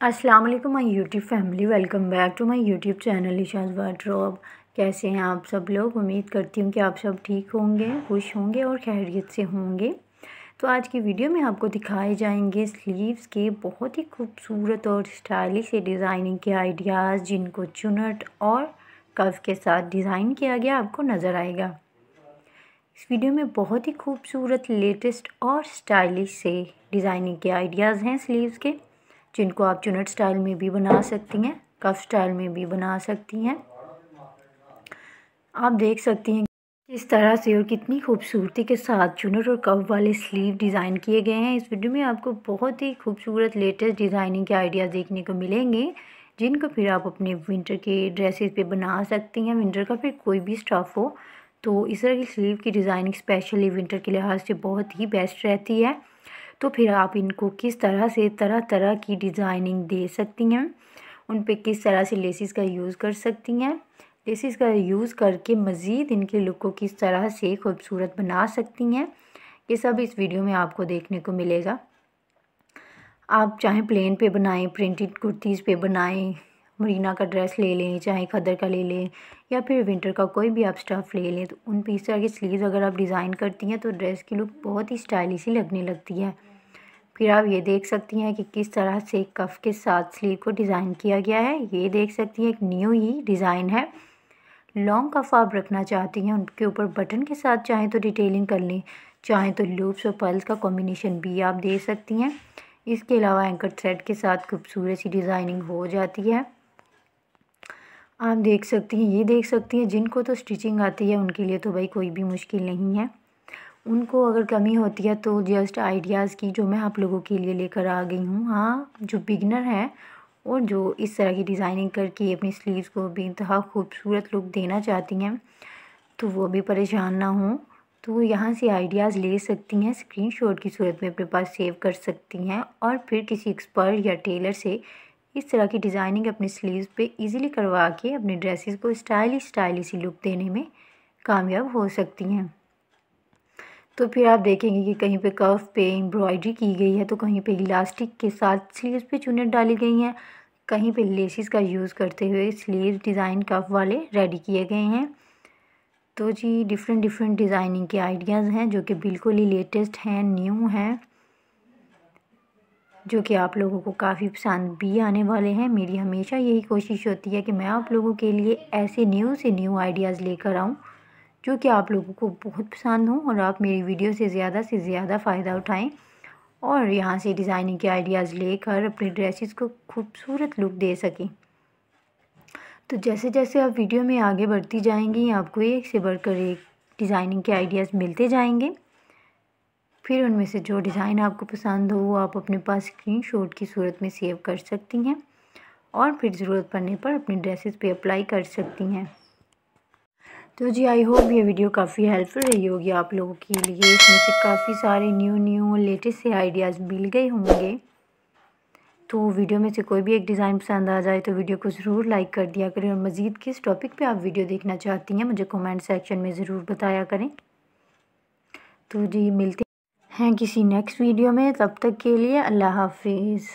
अस्सलाम वालेकुम, my YouTube family welcome back to my YouTube channel Isha's wardrobe कैसे हैं आप सब लोग? उम्मीद करती हूँ कि आप सब ठीक होंगे, खुश होंगे और खैरियत से होंगे। तो आज की वीडियो में आपको दिखाए जाएँगे स्लीव्स के बहुत ही खूबसूरत और स्टाइलिश से डिज़ाइनिंग के आइडियाज़ जिनको चुनट और कफ के साथ डिज़ाइन किया गया आपको नज़र आएगा। इस वीडियो में बहुत ही खूबसूरत लेटेस्ट और स्टाइलिश से डिज़ाइनिंग के आइडियाज़ हैं स्लीव्स के। जिनको आप चुनट स्टाइल में भी बना सकती हैं, कफ स्टाइल में भी बना सकती हैं। आप देख सकती हैं किस तरह से और कितनी खूबसूरती के साथ चुनट और कफ वाले स्लीव डिज़ाइन किए गए हैं। इस वीडियो में आपको बहुत ही खूबसूरत लेटेस्ट डिज़ाइनिंग के आइडियाज़ देखने को मिलेंगे, जिनको फिर आप अपने विंटर के ड्रेसेस पे बना सकती हैं। विंटर का फिर कोई भी स्टफ़ हो तो इस तरह की स्लीव की डिज़ाइनिंग स्पेशली विंटर के लिहाज से बहुत ही बेस्ट रहती है। तो फिर आप इनको किस तरह से तरह तरह की डिज़ाइनिंग दे सकती हैं? उन पर किस तरह से लेसिस का यूज़ कर सकती हैं? लेसिस का यूज़ करके मज़ीद इनके लुक को किस तरह से खूबसूरत बना सकती हैं? ये सब इस वीडियो में आपको देखने को मिलेगा। आप चाहे प्लेन पे बनाएँ, प्रिंटेड कुर्तीज़ पे बनाएँ, मरीना का ड्रेस ले लें, चाहे खदर का ले लें, या फिर विंटर का कोई भी आप स्टफ़ ले लें तो उन पे इस तरह की स्लीव अगर आप डिज़ाइन करती हैं तो ड्रेस की लुक बहुत ही स्टाइलिश ही लगने लगती है। फिर आप ये देख सकती हैं कि किस तरह से कफ़ के साथ स्लीव को डिज़ाइन किया गया है। ये देख सकती हैं, एक न्यू ही डिज़ाइन है। लॉन्ग कफ़ आप रखना चाहती हैं, उनके ऊपर बटन के साथ चाहें तो डिटेलिंग कर लें, चाहें तो लूप्स और पल्स का कॉम्बिनेशन भी आप दे सकती हैं। इसके अलावा एंकर थ्रेड के साथ खूबसूरत सी डिज़ाइनिंग हो जाती है। आप देख सकती हैं, ये देख सकती हैं, जिनको तो स्टिचिंग आती है, उनके लिए तो भाई कोई भी मुश्किल नहीं है। उनको अगर कमी होती है तो जस्ट आइडियाज़ की जो मैं आप लोगों के लिए लेकर आ गई हूँ। हाँ जो बिगनर है और जो इस तरह की डिज़ाइनिंग करके अपनी स्लीव्स को भी इंतहा खूबसूरत लुक देना चाहती हैं तो वो भी परेशान ना हो। तो यहाँ से आइडियाज़ ले सकती हैं स्क्रीनशॉट की सूरत में अपने पास सेव कर सकती हैं और फिर किसी एक्सपर्ट या टेलर से इस तरह की डिज़ाइनिंग अपने स्लीव्स पे इजीली करवा के अपने ड्रेसेस को स्टाइलिश स्टाइलिश लुक देने में कामयाब हो सकती हैं। तो फिर आप देखेंगे कि कहीं पे कफ पे एम्ब्रॉयडरी की गई है तो कहीं पे इलास्टिक के साथ स्लीव्स पे चुनट डाली गई हैं। कहीं पे लेसिस का यूज़ करते हुए स्लीव डिज़ाइन कफ वाले रेडी किए गए हैं। तो जी डिफरेंट डिफरेंट डिज़ाइनिंग के आइडियाज़ हैं, जो कि बिल्कुल ही लेटेस्ट हैं न्यू हैं, जो कि आप लोगों को काफ़ी पसंद भी आने वाले हैं। मेरी हमेशा यही कोशिश होती है कि मैं आप लोगों के लिए ऐसे न्यू से न्यू आइडियाज़ लेकर आऊँ। जो कि आप लोगों को बहुत पसंद हो और आप मेरी वीडियो से ज़्यादा से ज़्यादा फ़ायदा उठाएँ और यहाँ से डिज़ाइनिंग के आइडियाज़ लेकर अपनी ड्रेसेस को खूबसूरत लुक दे सकें। तो जैसे जैसे आप वीडियो में आगे बढ़ती जाएँगी, आपको एक से बढ़कर एक डिज़ाइनिंग के आइडियाज़ मिलते जाएँगे। फिर उनमें से जो डिज़ाइन आपको पसंद हो, वो आप अपने पास स्क्रीन शॉट की सूरत में सेव कर सकती हैं और फिर ज़रूरत पड़ने पर अपनी ड्रेसेस पे अप्लाई कर सकती हैं। तो जी आई होप ये वीडियो काफ़ी हेल्पफुल रही होगी आप लोगों के लिए। इसमें से काफ़ी सारे न्यू न्यू लेटेस्ट से आइडियाज़ मिल गए होंगे। तो वीडियो में से कोई भी एक डिज़ाइन पसंद आ जाए तो वीडियो को ज़रूर लाइक कर दिया करें और मज़ीद किस टॉपिक पे आप वीडियो देखना चाहती हैं, मुझे कमेंट सेक्शन में ज़रूर बताया करें। तो जी, मिलते हैं किसी नेक्स्ट वीडियो में, तब तक के लिए अल्लाह हाफिज़।